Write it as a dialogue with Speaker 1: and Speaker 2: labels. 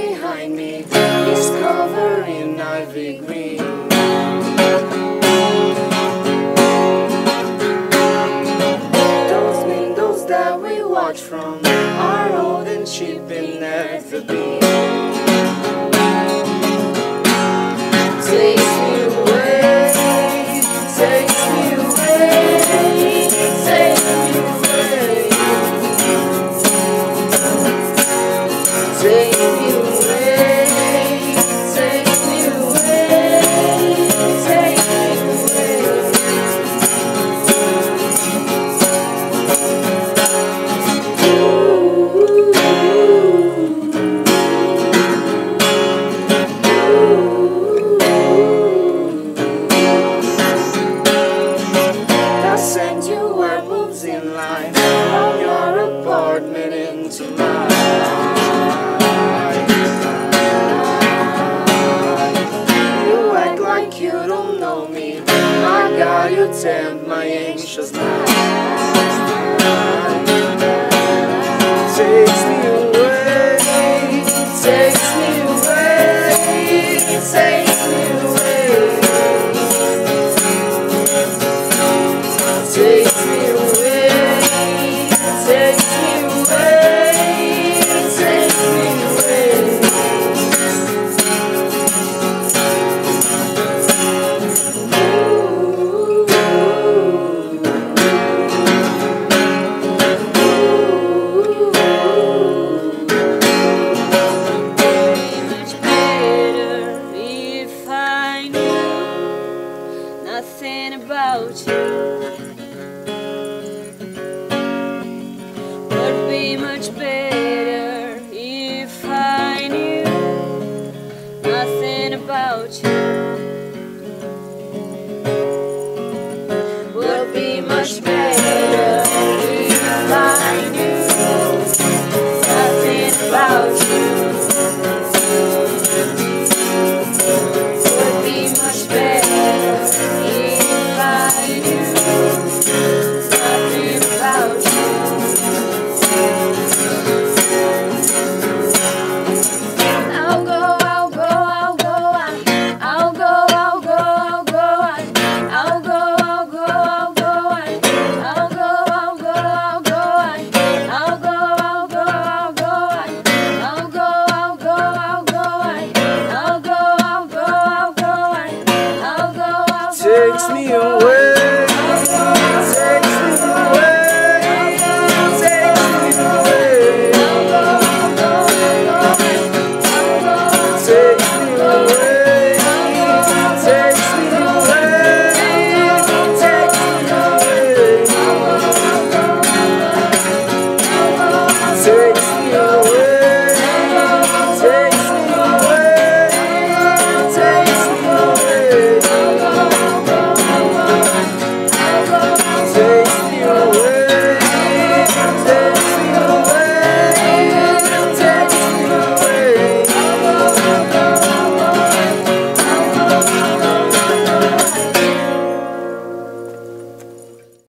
Speaker 1: behind me is covered in ivy green. Those windows that we watch from. you know me. My God, you tempt my anxious mind. Takes me nothing about you. takes me away.